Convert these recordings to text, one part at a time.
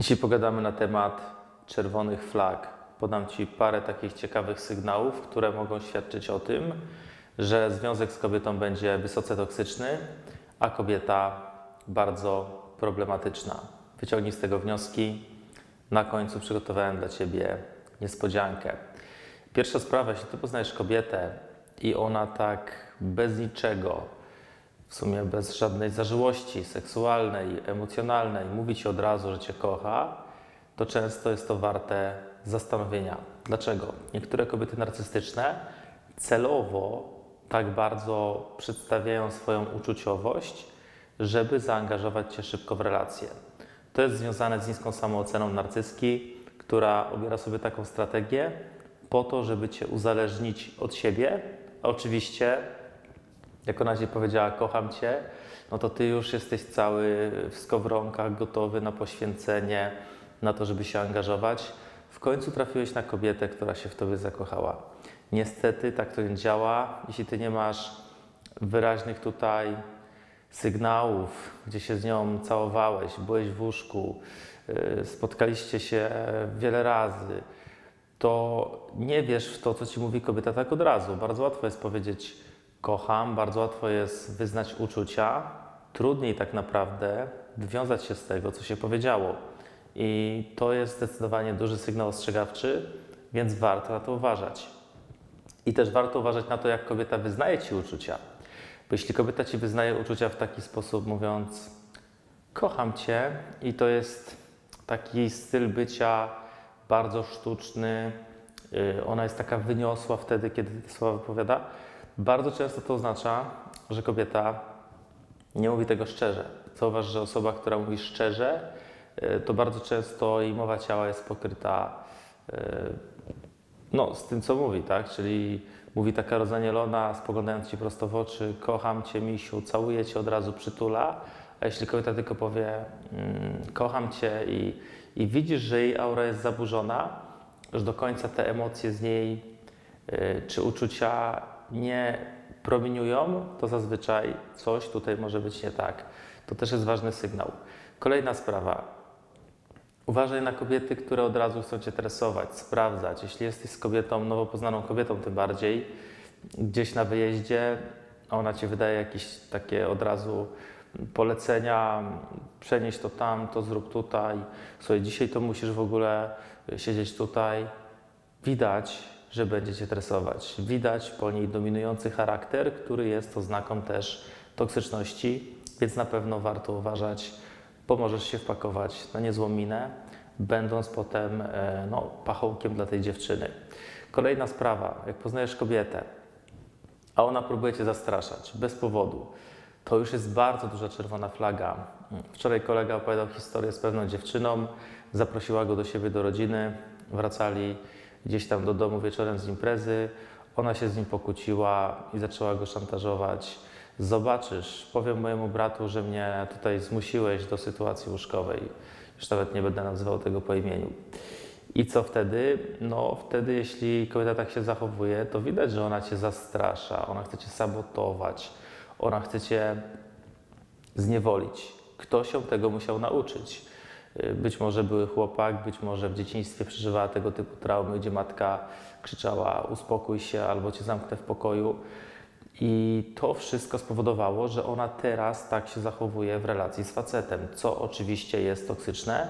Dzisiaj pogadamy na temat czerwonych flag. Podam Ci parę takich ciekawych sygnałów, które mogą świadczyć o tym, że związek z kobietą będzie wysoce toksyczny, a kobieta bardzo problematyczna. Wyciągnij z tego wnioski. Na końcu przygotowałem dla Ciebie niespodziankę. Pierwsza sprawa, jeśli Ty poznajesz kobietę i ona tak bez niczego, w sumie bez żadnej zażyłości seksualnej, emocjonalnej, mówi Ci od razu, że Cię kocha, to często jest to warte zastanowienia. Dlaczego? Niektóre kobiety narcystyczne celowo tak bardzo przedstawiają swoją uczuciowość, żeby zaangażować Cię szybko w relacje. To jest związane z niską samooceną narcyzki, która obiera sobie taką strategię po to, żeby Cię uzależnić od siebie. Oczywiście, jak ona Ci powiedziała, kocham Cię, no to Ty już jesteś cały w skowronkach, gotowy na poświęcenie, na to, żeby się angażować. W końcu trafiłeś na kobietę, która się w Tobie zakochała. Niestety tak to nie działa. Jeśli Ty nie masz wyraźnych tutaj sygnałów, gdzie się z nią całowałeś, byłeś w łóżku, yy, spotkaliście się wiele razy, to nie wiesz w to, co ci mówi kobieta tak od razu. Bardzo łatwo jest powiedzieć kocham, bardzo łatwo jest wyznać uczucia. Trudniej tak naprawdę wywiązać się z tego, co się powiedziało. I to jest zdecydowanie duży sygnał ostrzegawczy, więc warto na to uważać. I też warto uważać na to, jak kobieta wyznaje ci uczucia. Bo jeśli kobieta ci wyznaje uczucia w taki sposób, mówiąc kocham cię, i to jest taki styl bycia bardzo sztuczny, y, ona jest taka wyniosła wtedy, kiedy te słowa wypowiada, bardzo często to oznacza, że kobieta nie mówi tego szczerze. Zauważ, że osoba, która mówi szczerze, y, to bardzo często jej mowa ciała jest pokryta y, no, z tym, co mówi, tak? Czyli mówi taka rozanielona, spoglądając Ci prosto w oczy, kocham Cię, misiu, całuję Cię, od razu przytula, a jeśli kobieta tylko powie, mm, kocham Cię i, i widzisz, że jej aura jest zaburzona, że do końca te emocje z niej y, czy uczucia nie promieniują, to zazwyczaj coś tutaj może być nie tak. To też jest ważny sygnał. Kolejna sprawa. Uważaj na kobiety, które od razu chcą Cię tresować, sprawdzać. Jeśli jesteś z kobietą, nowo poznaną kobietą tym bardziej, gdzieś na wyjeździe, ona Ci wydaje jakieś takie od razu polecenia, przenieś to tam, to zrób tutaj, słuchaj, dzisiaj to musisz w ogóle siedzieć tutaj. Widać, że będzie Cię tresować. Widać po niej dominujący charakter, który jest oznaką też toksyczności, więc na pewno warto uważać, pomożesz się wpakować na niezłą minę, będąc potem e, no, pachołkiem dla tej dziewczyny. Kolejna sprawa, jak poznajesz kobietę, a ona próbuje Cię zastraszać bez powodu, to już jest bardzo duża czerwona flaga. Wczoraj kolega opowiadał historię z pewną dziewczyną, zaprosiła go do siebie do rodziny, wracali gdzieś tam do domu wieczorem z imprezy, ona się z nim pokłóciła i zaczęła go szantażować. Zobaczysz, powiem mojemu bratu, że mnie tutaj zmusiłeś do sytuacji łóżkowej. Już nawet nie będę nazywał tego po imieniu. I co wtedy? No wtedy, jeśli kobieta tak się zachowuje, to widać, że ona cię zastrasza, ona chce cię sabotować, ona chce cię zniewolić. Ktoś się tego musiał nauczyć. Być może były chłopak, być może w dzieciństwie przeżywała tego typu traumy, gdzie matka krzyczała uspokój się albo cię zamknę w pokoju. I to wszystko spowodowało, że ona teraz tak się zachowuje w relacji z facetem, co oczywiście jest toksyczne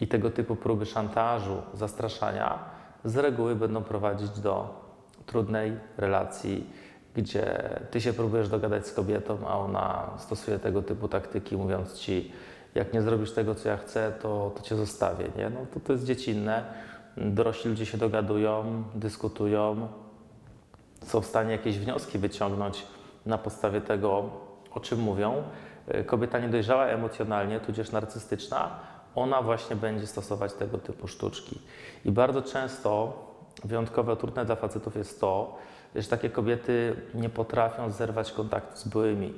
i tego typu próby szantażu, zastraszania z reguły będą prowadzić do trudnej relacji, gdzie ty się próbujesz dogadać z kobietą, a ona stosuje tego typu taktyki, mówiąc ci, jak nie zrobisz tego, co ja chcę, to, to cię zostawię. Nie? No, to, to jest dziecinne. Dorośli ludzie się dogadują, dyskutują, są w stanie jakieś wnioski wyciągnąć na podstawie tego, o czym mówią. Kobieta niedojrzała emocjonalnie, tudzież narcystyczna, ona właśnie będzie stosować tego typu sztuczki. I bardzo często wyjątkowo trudne dla facetów jest to, że takie kobiety nie potrafią zerwać kontaktu z byłymi.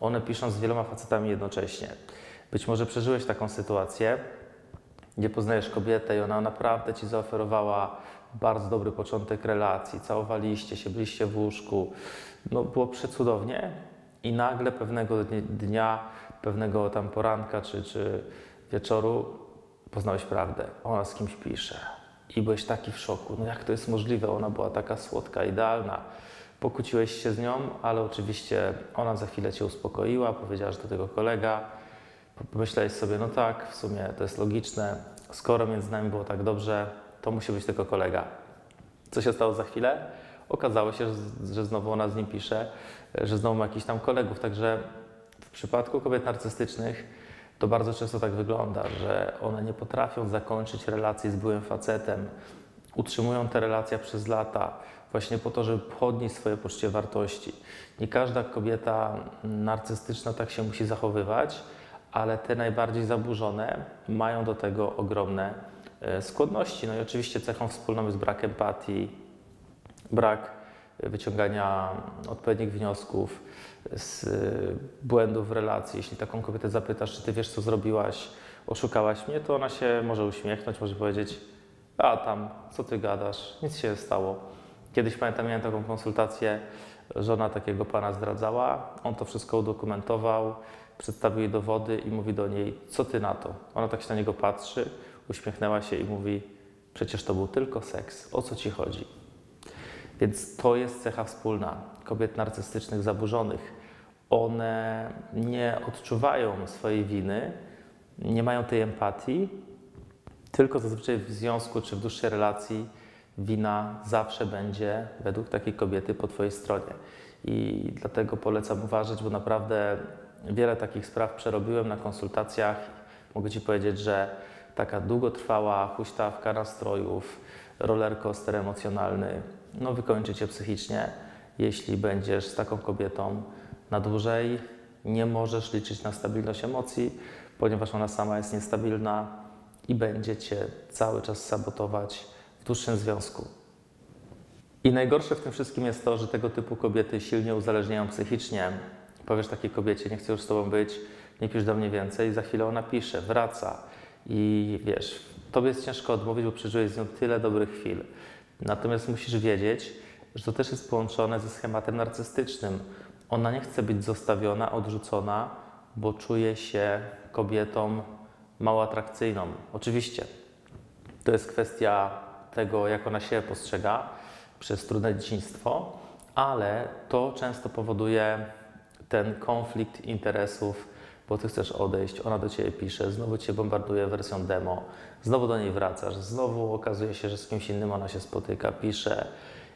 One piszą z wieloma facetami jednocześnie. Być może przeżyłeś taką sytuację, gdzie poznajesz kobietę i ona naprawdę ci zaoferowała bardzo dobry początek relacji, całowaliście się, byliście w łóżku, no było przecudownie i nagle pewnego dnia, pewnego tam poranka czy, czy wieczoru poznałeś prawdę. Ona z kimś pisze. I byłeś taki w szoku. No jak to jest możliwe? Ona była taka słodka, idealna. Pokłóciłeś się z nią, ale oczywiście ona za chwilę cię uspokoiła, powiedziała, że to tego kolega. Pomyślałeś sobie, no tak, w sumie to jest logiczne. Skoro między nami było tak dobrze, to musi być tylko kolega. Co się stało za chwilę? Okazało się, że, że znowu ona z nim pisze, że znowu ma jakichś tam kolegów. Także w przypadku kobiet narcystycznych to bardzo często tak wygląda, że one nie potrafią zakończyć relacji z byłym facetem. Utrzymują te relacje przez lata, właśnie po to, żeby podnieść swoje poczucie wartości. Nie każda kobieta narcystyczna tak się musi zachowywać, ale te najbardziej zaburzone mają do tego ogromne e, skłonności. No i oczywiście cechą wspólną jest brak empatii, brak wyciągania odpowiednich wniosków z błędów w relacji. Jeśli taką kobietę zapytasz, czy ty wiesz, co zrobiłaś, oszukałaś mnie, to ona się może uśmiechnąć, może powiedzieć, a tam, co ty gadasz, nic się nie stało. Kiedyś pamiętam, miałem taką konsultację, żona takiego pana zdradzała, on to wszystko udokumentował, przedstawił jej dowody i mówi do niej, co ty na to? Ona tak się na niego patrzy, uśmiechnęła się i mówi, przecież to był tylko seks, o co ci chodzi? Więc to jest cecha wspólna kobiet narcystycznych, zaburzonych. One nie odczuwają swojej winy, nie mają tej empatii, tylko zazwyczaj w związku czy w dłuższej relacji wina zawsze będzie według takiej kobiety po Twojej stronie. I dlatego polecam uważać, bo naprawdę wiele takich spraw przerobiłem na konsultacjach. Mogę Ci powiedzieć, że taka długotrwała huśtawka nastrojów, rollercoaster emocjonalny, no wykończy Cię psychicznie. Jeśli będziesz z taką kobietą na dłużej, nie możesz liczyć na stabilność emocji, ponieważ ona sama jest niestabilna i będzie Cię cały czas sabotować w dłuższym związku. I najgorsze w tym wszystkim jest to, że tego typu kobiety silnie uzależniają psychicznie. Powiesz takiej kobiecie, nie chcę już z Tobą być, nie pisz do mnie więcej, za chwilę ona pisze, wraca i wiesz, Tobie jest ciężko odmówić, bo przeżyłeś z nią tyle dobrych chwil. Natomiast musisz wiedzieć, że to też jest połączone ze schematem narcystycznym. Ona nie chce być zostawiona, odrzucona, bo czuje się kobietą mało atrakcyjną. Oczywiście, to jest kwestia tego, jak ona się postrzega przez trudne dzieciństwo, ale to często powoduje ten konflikt interesów, bo ty chcesz odejść, ona do ciebie pisze, znowu cię bombarduje wersją demo, znowu do niej wracasz, znowu okazuje się, że z kimś innym ona się spotyka, pisze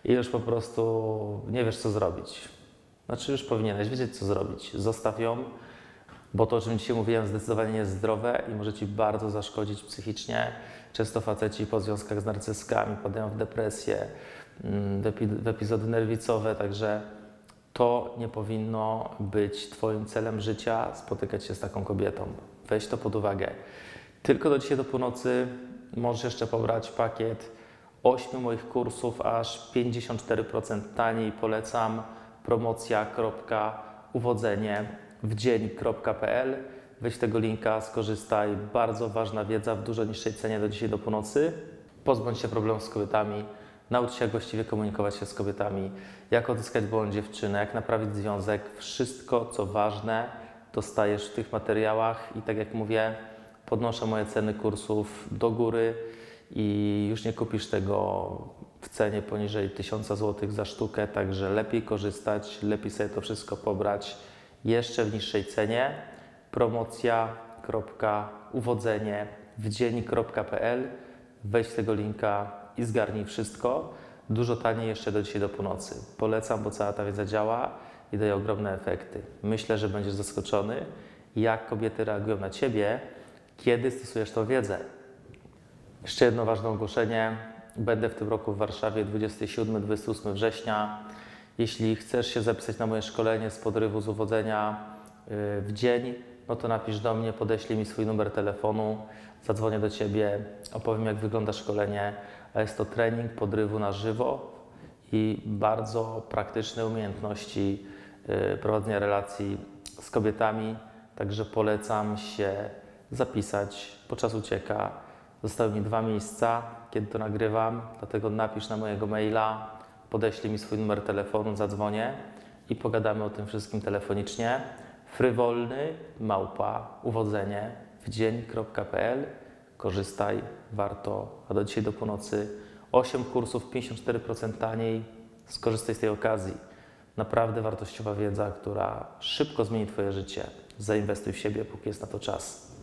i już po prostu nie wiesz, co zrobić. Znaczy, już powinieneś wiedzieć, co zrobić. Zostaw ją, bo to, o czym dzisiaj mówiłem, zdecydowanie nie jest zdrowe i może ci bardzo zaszkodzić psychicznie. Często faceci po związkach z narcyskami padają w depresję, mm, w, epi w epizody nerwicowe, także to nie powinno być Twoim celem życia, spotykać się z taką kobietą. Weź to pod uwagę. Tylko do dzisiaj do północy możesz jeszcze pobrać pakiet 8 moich kursów, aż 54% taniej. Polecam promocja.uwodzenie w dzień.pl. Weź tego linka, skorzystaj. Bardzo ważna wiedza w dużo niższej cenie do dzisiaj do północy. Pozbądź się problemów z kobietami. Naucz się, jak właściwie komunikować się z kobietami, jak odzyskać błąd dziewczynę, jak naprawić związek. Wszystko, co ważne, dostajesz w tych materiałach i tak jak mówię, podnoszę moje ceny kursów do góry i już nie kupisz tego w cenie poniżej 1000 zł za sztukę, także lepiej korzystać, lepiej sobie to wszystko pobrać jeszcze w niższej cenie. Promocja.uwodzenie w dzień.pl Wejdź tego linka i zgarnij wszystko. Dużo taniej jeszcze do dzisiaj do północy. Polecam, bo cała ta wiedza działa i daje ogromne efekty. Myślę, że będziesz zaskoczony, jak kobiety reagują na Ciebie, kiedy stosujesz tą wiedzę. Jeszcze jedno ważne ogłoszenie. Będę w tym roku w Warszawie 27-28 września. Jeśli chcesz się zapisać na moje szkolenie z podrywu z uwodzenia y, w dzień, no to napisz do mnie, podeślij mi swój numer telefonu, zadzwonię do Ciebie, opowiem jak wygląda szkolenie, a jest to trening podrywu na żywo i bardzo praktyczne umiejętności y, prowadzenia relacji z kobietami, także polecam się zapisać, bo czas ucieka. Zostały mi dwa miejsca, kiedy to nagrywam, dlatego napisz na mojego maila, podeślij mi swój numer telefonu, zadzwonię i pogadamy o tym wszystkim telefonicznie. Frywolny małpa uwodzenie w dzień.pl korzystaj, warto. A do dzisiaj do północy 8 kursów, 54% taniej. Skorzystaj z tej okazji. Naprawdę wartościowa wiedza, która szybko zmieni Twoje życie. Zainwestuj w siebie, póki jest na to czas.